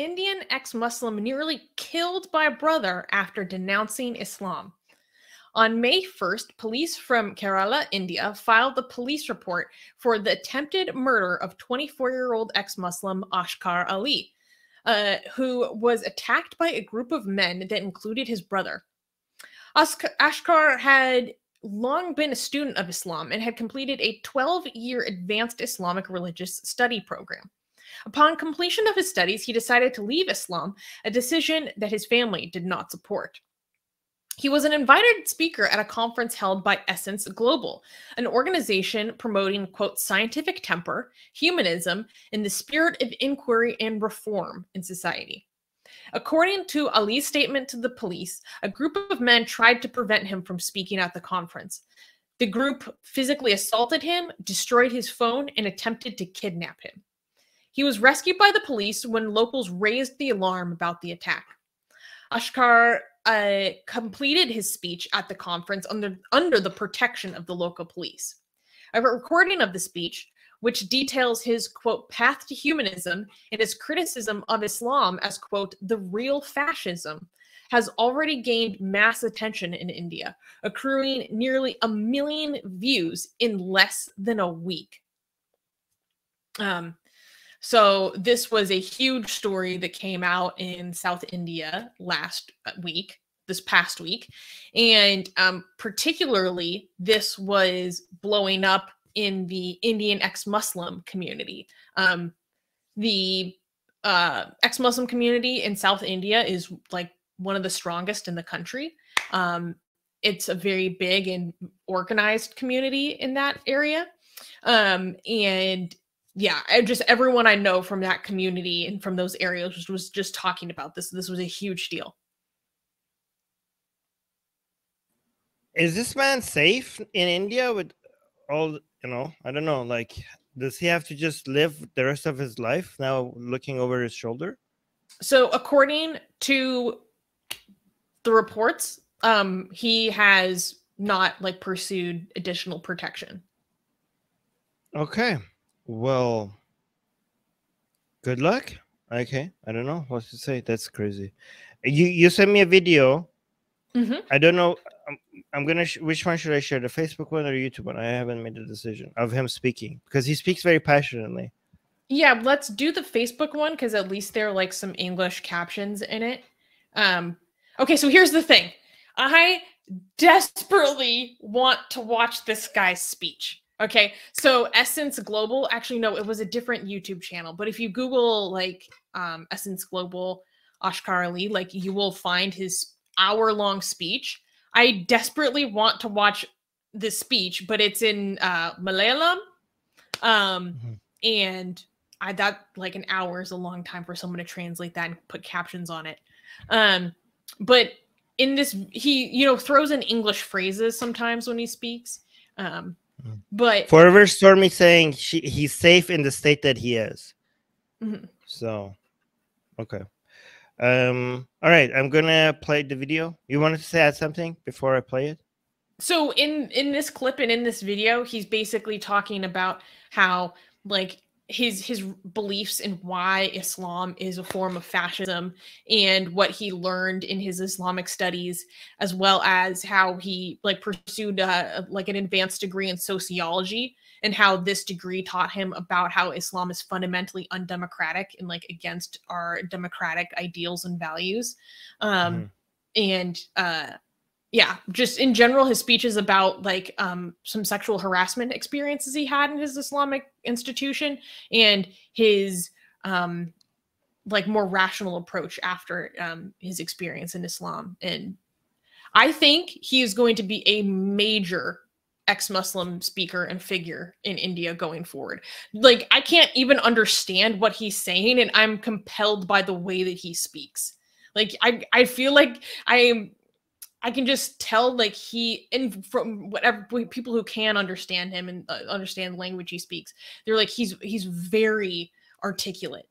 Indian ex Muslim nearly killed by brother after denouncing Islam. On May 1st, police from Kerala, India, filed the police report for the attempted murder of 24 year old ex Muslim Ashkar Ali, uh, who was attacked by a group of men that included his brother. Ashkar had long been a student of Islam and had completed a 12 year advanced Islamic religious study program. Upon completion of his studies, he decided to leave Islam, a decision that his family did not support. He was an invited speaker at a conference held by Essence Global, an organization promoting, quote, scientific temper, humanism, and the spirit of inquiry and reform in society. According to Ali's statement to the police, a group of men tried to prevent him from speaking at the conference. The group physically assaulted him, destroyed his phone, and attempted to kidnap him. He was rescued by the police when locals raised the alarm about the attack. Ashkar uh, completed his speech at the conference under, under the protection of the local police. A recording of the speech, which details his quote path to humanism and his criticism of Islam as quote the real fascism, has already gained mass attention in India, accruing nearly a million views in less than a week. Um, so this was a huge story that came out in South India last uh, week, this past week, and um, particularly this was blowing up in the Indian ex-Muslim community. Um, the uh, ex-Muslim community in South India is like one of the strongest in the country. Um, it's a very big and organized community in that area. Um, and yeah, I just everyone I know from that community and from those areas was, was just talking about this. This was a huge deal. Is this man safe in India with all you know? I don't know. Like, does he have to just live the rest of his life now looking over his shoulder? So, according to the reports, um, he has not like pursued additional protection. Okay. Well, good luck. Okay, I don't know what to say. That's crazy. You you sent me a video. Mm-hmm. I don't know. I'm, I'm gonna. Sh- which one should I share? The Facebook one or YouTube one? I haven't made a decision of him speaking because he speaks very passionately. Yeah, let's do the Facebook one because at least there are like some English captions in it. Um, okay, so here's the thing. I desperately want to watch this guy's speech. Okay, so Essence Global, actually, no, it was a different YouTube channel. But if you Google like um, Essence Global Ashkar Ali, like you will find his hour long speech. I desperately want to watch this speech, but it's in uh, Malayalam. Um, mm-hmm. And I thought like an hour is a long time for someone to translate that and put captions on it. Um, but in this, he, you know, throws in English phrases sometimes when he speaks. Um, but Forever Stormy saying she, he's safe in the state that he is. Mm-hmm. So, okay. Um. All right. I'm gonna play the video. You wanted to say add something before I play it? So in in this clip and in this video, he's basically talking about how like his his beliefs and why Islam is a form of fascism and what he learned in his Islamic studies as well as how he like pursued uh, like an advanced degree in sociology and how this degree taught him about how Islam is fundamentally undemocratic and like against our democratic ideals and values um mm-hmm. and uh yeah, just in general, his speeches about like um, some sexual harassment experiences he had in his Islamic institution and his um, like more rational approach after um, his experience in Islam. And I think he is going to be a major ex-Muslim speaker and figure in India going forward. Like I can't even understand what he's saying, and I'm compelled by the way that he speaks. Like I, I feel like I am I can just tell like he and from whatever people who can understand him and uh, understand the language he speaks, they're like he's he's very articulate,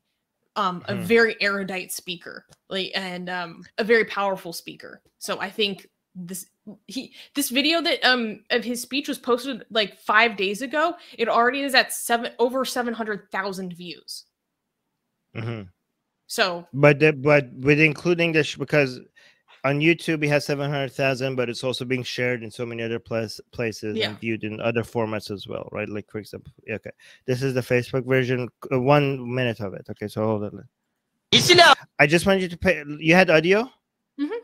um, mm-hmm. a very erudite speaker, like and um, a very powerful speaker. So I think this he this video that um of his speech was posted like five days ago. It already is at seven over seven hundred thousand views. Mm-hmm. So, but the, but with including this because on YouTube, it has 700,000, but it's also being shared in so many other place, places Yeah. and viewed in other formats as well, right? Like, for example, okay, this is the Facebook version, uh, one minute of it. Okay, so hold on. I just want you to pay. You had audio. Mhm.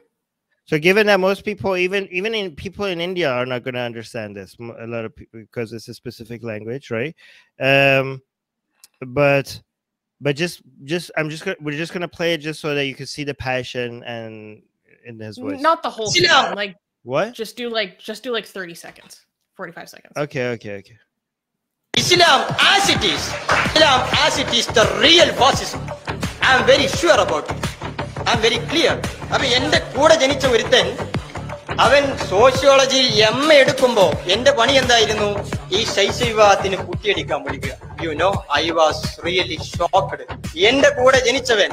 So, given that most people, even even in people in India, are not going to understand this, a lot of people because it's a specific language, right? Um, but but just just I'm just gonna we're just gonna play it just so that you can see the passion and in his voice. not the whole Sit thing. down. Like, What? just do like just do like 30 seconds, 45 seconds. Okay, okay, okay. Islam as it is. Islam as it is the real fascism. I am very sure about it. I am very clear. അപ്പൊ എന്റെ കൂടെ ജനിച്ച ഒരുത്തൻ അവൻ സോഷ്യോളജിയിൽ M A എടുക്കുമ്പോ എന്റെ പണി എന്തായിരുന്നു ഈ ശൈശവിവാഹത്തിന് കുട്ടിയടിക്കാൻ വിളിക്കുക you know I was really shocked എന്റെ കൂടെ ജനിച്ചവൻ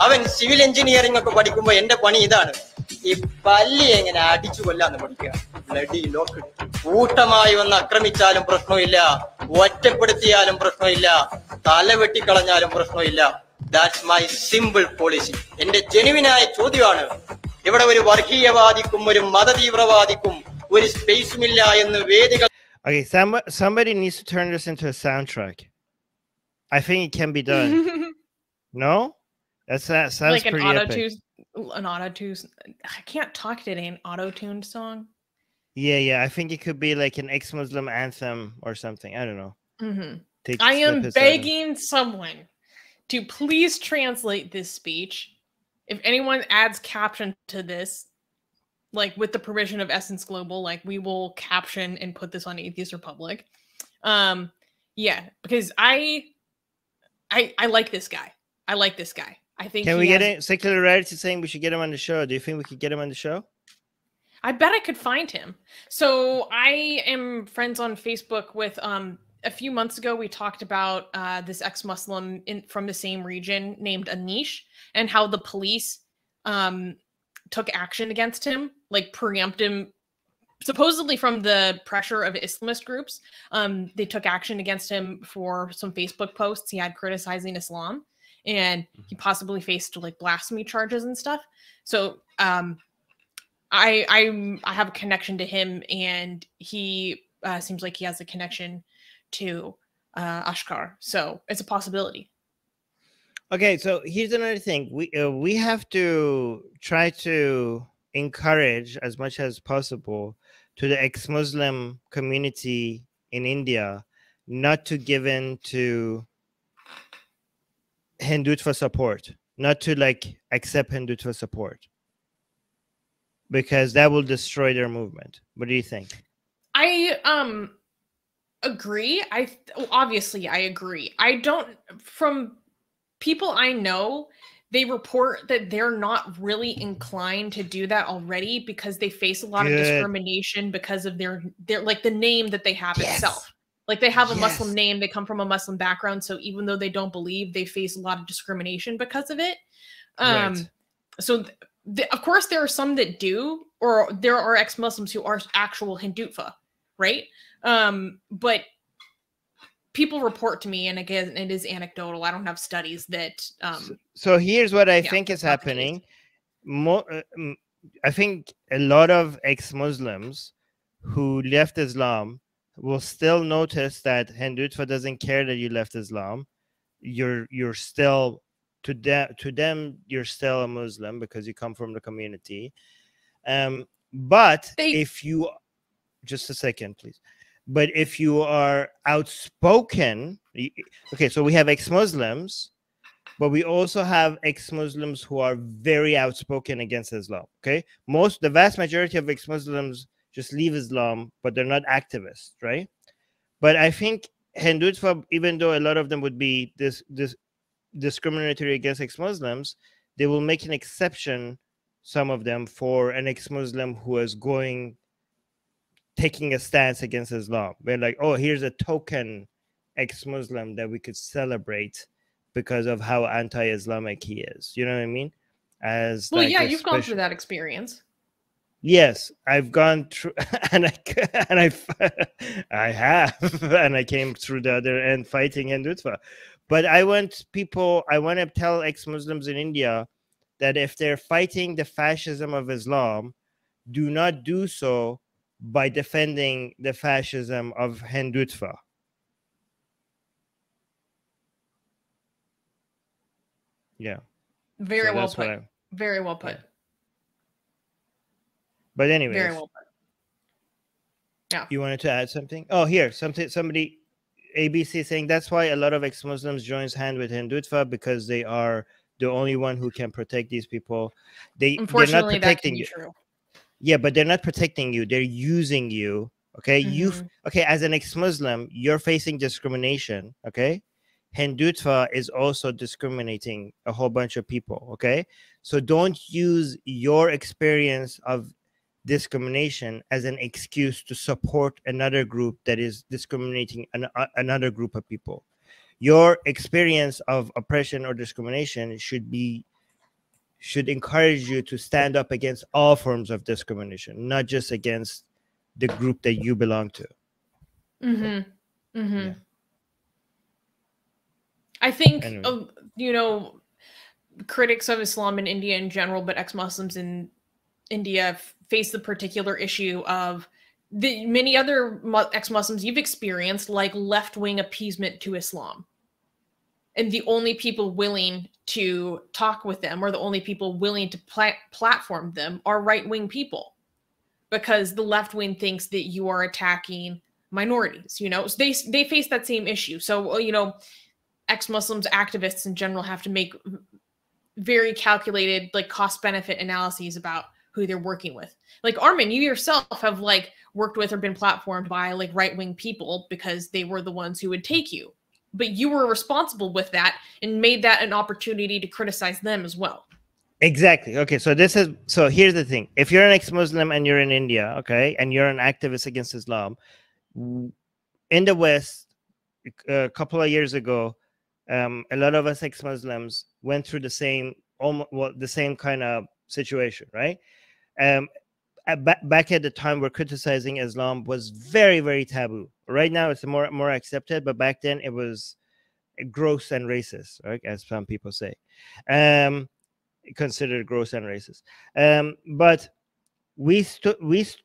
അവൻ സിവിൽ എഞ്ചിനീയറിംഗ് ഒക്കെ പഠിക്കുമ്പോ എന്റെ പണി ഇതാണ്. ഈ പല്ലി എങ്ങനെ അടിച്ചു കൊല്ലാന്ന് പഠിക്കുക. ബ്ലഡി ലോക്ക് കൂട്ടമായി ഒന്ന് ആക്രമിച്ചാലും പ്രശ്നമില്ല. ഒറ്റപ്പെടുത്തിയാലും പ്രശ്നമില്ല. തല വെട്ടിക്കളഞ്ഞാലും പ്രശ്നമില്ല. ദാറ്റ്സ് മൈ സിമ്പിൾ പോളിസി എന്റെ ജനുവിനായ ചോദ്യമാണ്. ഇവിടെ ഒരു വർഗീയവാദിക്കും ഒരു മതതീവ്രവാദിക്കും ഒരു സ്പേസുമില്ല എന്ന് വേദികൾ Okay, some, somebody needs to turn this into a soundtrack. I think it can be done. no? That's, that sounds like an auto tune, an auto tune. I can't talk to it. An auto tuned song. Yeah, yeah. I think it could be like an ex-Muslim anthem or something. I don't know. hmm Take I am snippets out begging someone to please translate this speech. If anyone adds caption to this, like with the permission of Essence Global, like we will caption and put this on Atheist Republic. Um, yeah, because I, I, I like this guy. I like this guy. I think. Can we get has- it? Secular Rarity saying we should get him on the show. Do you think we could get him on the show? I bet I could find him. So I am friends on Facebook with um a few months ago we talked about uh this ex-Muslim in from the same region named Anish and how the police um took action against him, like preempt him supposedly from the pressure of Islamist groups. Um they took action against him for some Facebook posts he had criticizing Islam and he possibly faced like blasphemy charges and stuff. So um I I I have a connection to him, and he uh, seems like he has a connection to uh, Ashkar, so it's a possibility. Okay, so here's another thing. We uh, we have to try to encourage as much as possible to the ex-Muslim community in India not to give in to Hindutva support, not to like accept Hindutva support, because that will destroy their movement. What do you think? I um agree. I obviously I agree. I don't from people I know they report that they're not really inclined to do that already because they face a lot of discrimination because of their their like the name that they have Yes. itself. Like they have a Muslim name, they come from a Muslim background, so even though they don't believe, they face a lot of discrimination because of it. Um Right. so th- of course there are some that do or there are ex-Muslims who are actual Hindutva, right? Um but people report to me and again it is anecdotal. I don't have studies that um So here's what I Yeah, think is that's not the case. happening. Mo- uh, mm, I think a lot of ex-Muslims who left Islam will still notice that Hindutva doesn't care that you left Islam. You're you're still to them to them you're still a Muslim because you come from the community. Um, but They- if you just a second, please. But if you are outspoken, okay, so we have ex-Muslims but we also have ex-muslims who are very outspoken against islam okay most the vast majority of ex-muslims just leave islam but they're not activists right but i think hindutva even though a lot of them would be this this discriminatory against ex-muslims they will make an exception some of them for an ex-muslim who is going taking a stance against islam they're like oh here's a token ex-muslim that we could celebrate because of how anti-Islamic he is. You know what I mean? As well like yeah, you've gone through that experience. Yes, I've gone through, and I and I I have, and I came through the other end fighting Hindutva. But I want people, I want to tell ex Muslims in India that if they're fighting the fascism of Islam, do not do so by defending the fascism of Hindutva. Yeah. Very So well put. I- Very well put. But anyways, Very well put. you wanted to add something? Oh, here, something somebody ABC saying that's why a lot of ex-Muslims joins hand with Hindutva because they are the only one who can protect these people. They they're not Unfortunately, that can protecting be you. true. Yeah, but they're not protecting you. They're using you. Okay, you Mhm. okay as an ex-Muslim, you're facing discrimination. Okay, Hindutva is also discriminating a whole bunch of people. Okay, so don't use your experience of discrimination as an excuse to support another group that is discriminating an, a- another group of people. Your experience of oppression or discrimination should be should encourage you to stand up against all forms of discrimination, not just against the group that you belong to. Mm-hmm. Mm-hmm. Yeah. I think Anyway. of you know critics of Islam in India in general, but ex-Muslims in India f- face the particular issue of the many other ex-Muslims you've experienced, like left-wing appeasement to Islam, and the only people willing to talk with them, or the only people willing to pla- platform them, are right-wing people, because the left wing thinks that you are attacking minorities. You know, so they they face that same issue. So you know, ex-Muslims activists in general have to make very calculated like cost benefit analyses about who they're working with. Like Armin, you yourself have like worked with or been platformed by like right-wing people because they were the ones who would take you. But you were responsible with that and made that an opportunity to criticize them as well. Exactly. Okay. So this is so here's the thing. If you're an ex-Muslim and you're in India, okay, and you're an activist against Islam, in the West, a couple of years ago, um, a lot of us ex-Muslims went through the same, almost well, the same kind of situation, right? Um, back at the time where criticizing Islam was very, very taboo. Right now, it's more more accepted, but back then it was gross and racist, right? As some people say. Um, considered gross and racist. Um, but we stood, we, st-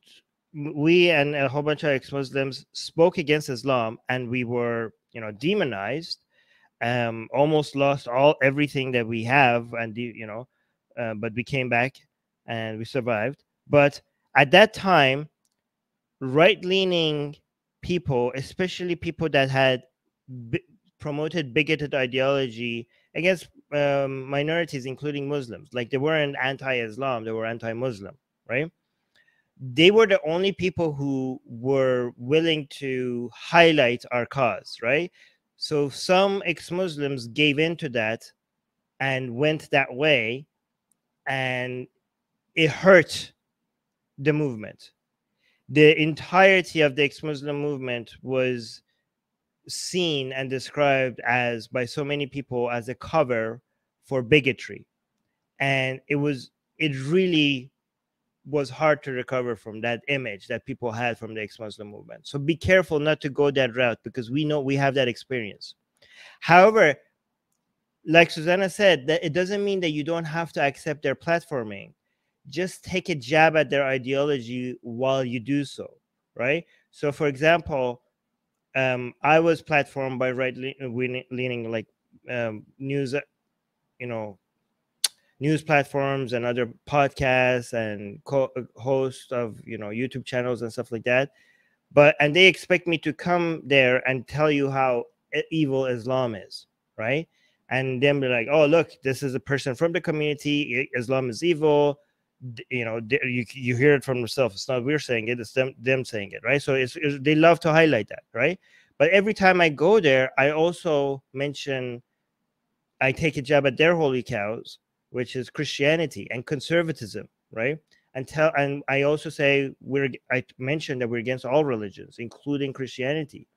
we and a whole bunch of ex-Muslims spoke against Islam, and we were, you know, demonized. Um, almost lost all everything that we have, and you know, uh, but we came back and we survived. But at that time, right-leaning people, especially people that had bi- promoted bigoted ideology against um, minorities, including Muslims. Like they weren't anti-Islam; they were anti-Muslim, right? They were the only people who were willing to highlight our cause, right? So some ex-Muslims gave in to that and went that way, and it hurt the movement. The entirety of the ex-Muslim movement was seen and described as by so many people as a cover for bigotry. And it was it really was hard to recover from that image that people had from the ex-muslim movement. So be careful not to go that route because we know we have that experience. However like susanna said that it doesn't mean that you don't have to accept their platforming just take a jab at their ideology while you do so right so for example um, I was platformed by right leaning, leaning like um, news, uh, you know, news platforms and other podcasts and co- hosts of you know YouTube channels and stuff like that. But and they expect me to come there and tell you how evil Islam is, right? And then be like, oh look, this is a person from the community. Islam is evil. You know, you you hear it from themselves. It's not we're saying it; it's them them saying it, right? So it's, it's they love to highlight that, right? But every time I go there, I also mention, I take a jab at their holy cows, which is Christianity and conservatism, right? And tell, and I also say we're. I mentioned that we're against all religions, including Christianity,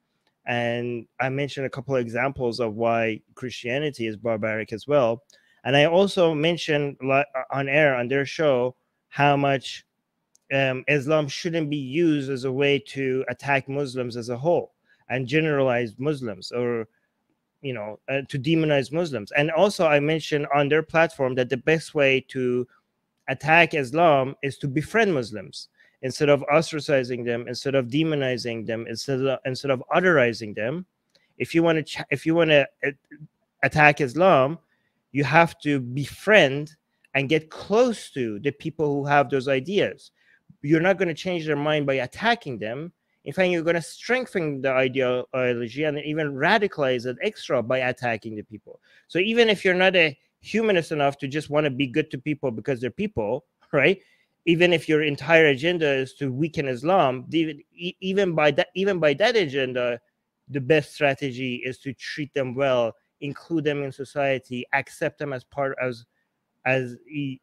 and I mentioned a couple of examples of why Christianity is barbaric as well. And I also mentioned on air on their show how much um, Islam shouldn't be used as a way to attack Muslims as a whole and generalize Muslims or you know, uh, to demonize Muslims. And also, I mentioned on their platform that the best way to attack Islam is to befriend Muslims instead of ostracizing them, instead of demonizing them, instead of instead of otherizing them. If you want to, if you want to uh, attack Islam, you have to befriend and get close to the people who have those ideas. You're not going to change their mind by attacking them. In fact, you're going to strengthen the ideology and even radicalize it extra by attacking the people. So even if you're not a humanist enough to just want to be good to people because they're people, right? Even if your entire agenda is to weaken Islam, even by that even by that agenda, the best strategy is to treat them well, include them in society, accept them as part as as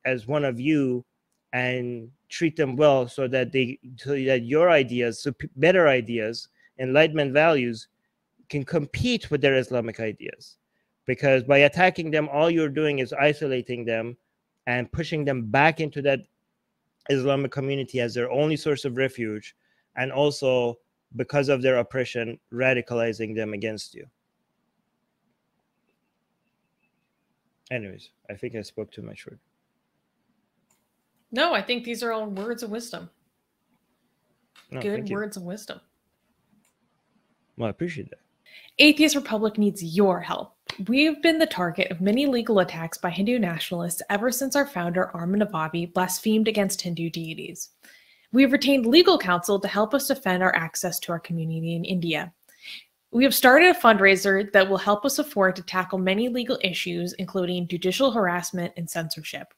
as one of you, and treat them well so that they so that your ideas, so better ideas, enlightenment values, can compete with their Islamic ideas because by attacking them, all you're doing is isolating them and pushing them back into that Islamic community as their only source of refuge, and also because of their oppression, radicalizing them against you. Anyways, I think I spoke too much. Word. No, I think these are all words of wisdom. No, Good words of wisdom. Well, I appreciate that. Atheist Republic needs your help. We've been the target of many legal attacks by Hindu nationalists ever since our founder Armin Navabi blasphemed against Hindu deities. We have retained legal counsel to help us defend our access to our community in India. We have started a fundraiser that will help us afford to tackle many legal issues, including judicial harassment and censorship.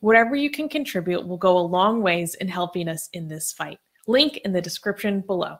Whatever you can contribute will go a long ways in helping us in this fight. Link in the description below.